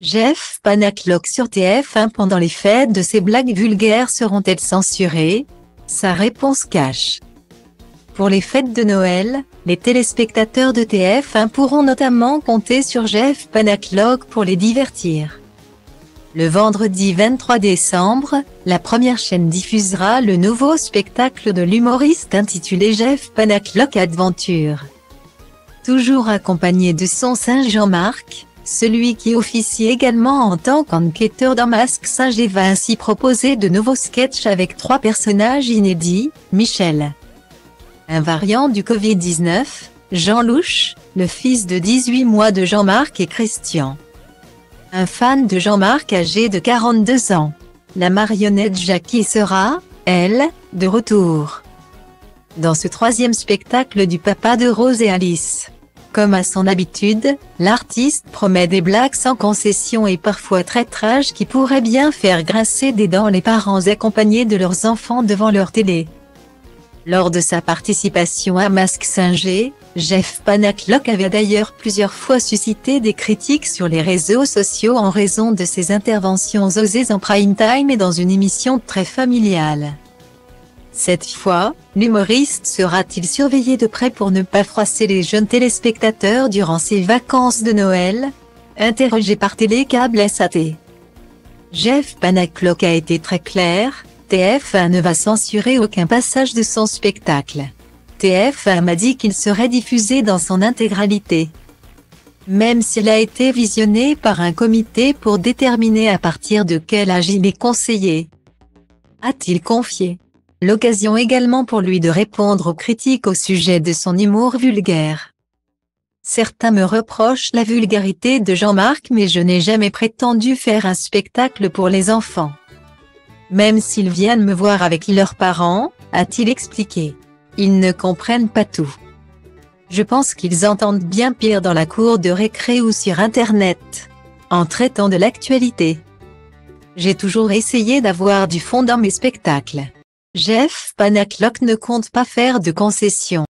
Jeff Panaclock sur TF1 pendant les fêtes de ses blagues vulgaires seront-elles censurées? Sa réponse cache. Pour les fêtes de Noël, les téléspectateurs de TF1 pourront notamment compter sur Jeff Panaclock pour les divertir. Le vendredi 23 décembre, la première chaîne diffusera le nouveau spectacle de l'humoriste intitulé Jeff Panaclock Adventure. Toujours accompagné de son singe Jean-Marc, celui qui officie également en tant qu'enquêteur dans Masque Singe va ainsi proposer de nouveaux sketchs avec trois personnages inédits, Michel. Un variant du Covid-19, Jean Louche, le fils de 18 mois de Jean-Marc et Christian. Un fan de Jean-Marc âgé de 42 ans. La marionnette Jackie sera, elle, de retour. Dans ce troisième spectacle du papa de Rose et Alice. Comme à son habitude, l'artiste promet des blagues sans concession et parfois très trash qui pourraient bien faire grincer des dents les parents accompagnés de leurs enfants devant leur télé. Lors de sa participation à Masque Singer, Jeff Panaclock avait d'ailleurs plusieurs fois suscité des critiques sur les réseaux sociaux en raison de ses interventions osées en prime time et dans une émission très familiale. Cette fois, l'humoriste sera-t-il surveillé de près pour ne pas froisser les jeunes téléspectateurs durant ses vacances de Noël? Interrogé par Télécable SAT. Jeff Panaclock a été très clair, TF1 ne va censurer aucun passage de son spectacle. TF1 m'a dit qu'il serait diffusé dans son intégralité. Même s'il a été visionné par un comité pour déterminer à partir de quel âge il est conseillé. A-t-il confié? L'occasion également pour lui de répondre aux critiques au sujet de son humour vulgaire. Certains me reprochent la vulgarité de Jean-Marc mais je n'ai jamais prétendu faire un spectacle pour les enfants. Même s'ils viennent me voir avec leurs parents, a-t-il expliqué. Ils ne comprennent pas tout. Je pense qu'ils entendent bien pire dans la cour de récré ou sur Internet. En traitant de l'actualité. J'ai toujours essayé d'avoir du fond dans mes spectacles. Jeff Panaclock ne compte pas faire de concessions.